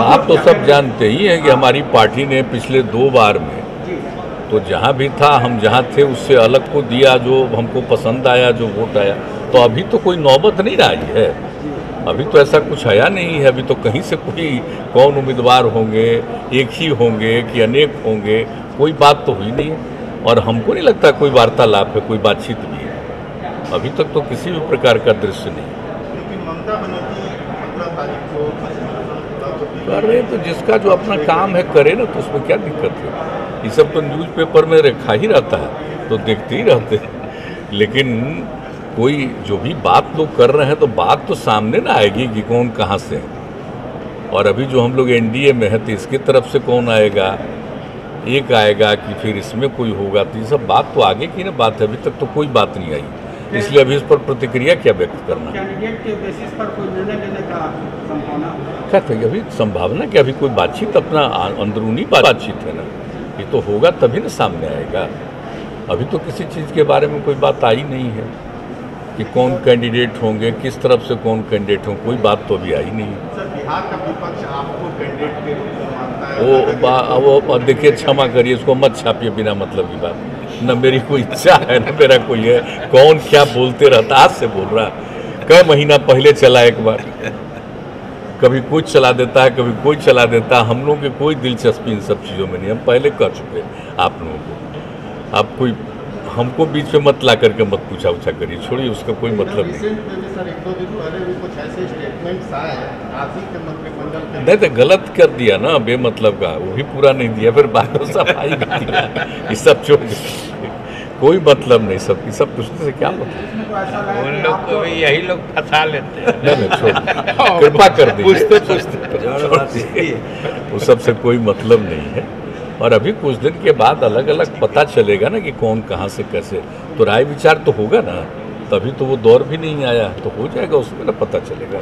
तो आप तो सब जानते ही हैं कि हमारी पार्टी ने पिछले दो बार में तो जहाँ भी था हम जहाँ थे उससे अलग को दिया जो हमको पसंद आया जो वोट आया। तो अभी तो कोई नौबत नहीं आई है। अभी तो ऐसा कुछ आया नहीं है। अभी तो कहीं से कोई कौन उम्मीदवार होंगे एक ही होंगे कि अनेक होंगे कोई बात तो हुई नहीं है। और हमको नहीं लगता कोई वार्तालाप है कोई बातचीत भी है। अभी तक तो किसी भी प्रकार का दृश्य नहीं लेकिन कर रहे तो जिसका जो अपना काम है करे ना तो उसमें क्या दिक्कत है? ये सब तो न्यूज़पेपर में रखा ही रहता है तो देखते ही रहते हैं। लेकिन कोई जो भी बात लोग कर रहे हैं तो बात तो सामने ना आएगी कि कौन कहाँ से है। और अभी जो हम लोग एनडीए में है तो इसकी तरफ़ से कौन आएगा? एक आएगा कि फिर इसमें कोई होगा? तो ये सब बात तो आगे की ना बात है, अभी तक तो कोई बात नहीं आई। इसलिए अभी इस पर प्रतिक्रिया क्या व्यक्त करना कैंडिडेट के बेसिस पर कोई निर्णय लेने का संभावना? क्या कहिए अभी संभावना कि अभी कोई बातचीत अपना अंदरूनी बातचीत है ना? ये तो होगा तभी ना सामने आएगा। अभी तो किसी चीज़ के बारे में कोई बात आई नहीं है कि कौन कैंडिडेट होंगे किस तरफ़ से कौन कैंडिडेट होंगे कोई बात तो अभी आई नहीं। है सर बिहार का विपक्ष आपको कैंडिडेट के रूप में मानता है? वो वो देखिए क्षमा करिए इसको मत छापिए बिना मतलब की बात। न मेरी कोई इच्छा है, न मेरा कोई है। कौन क्या बोलते रहता, आज से बोल रहा। कई महीना पहले चला एक बार। कभी कुछ चला देता है, कभी कोई चला देता है। हम लोगों की कोई दिलचस्पी इन सब चीज़ों में नहीं। हम पहले कर चुके आप लोगों को। आप कोई हमको बीच में मत ला करके मत पूछा उछा करिए छोड़िए उसका कोई मतलब नहीं। रिसेंट में भी सर एक दो दिन पहले भी कुछ ऐसे स्टेटमेंट्स आए आज ही के मंत्रिमंडल के नहीं तो गलत कर दिया ना बेमतलब का वो भी पूरा नहीं दिया फिर बाद में सफ़ाई भी ये सब छोड़ कोई मतलब नहीं सब ये सब पूछने से क्या मतलब? तो ऐसा लगा उन लोग को भी यही लोग फंसा लेते हैं। नहीं नहीं कृपा कर दीजिए। छोड़ दीजिए। वो सबसे कोई मतलब नहीं है। और अभी कुछ दिन के बाद अलग अलग पता चलेगा ना कि कौन कहाँ से कैसे। तो राय विचार तो होगा ना। तभी तो वो दौर भी नहीं आया। तो हो जाएगा, उसमें ना पता चलेगा।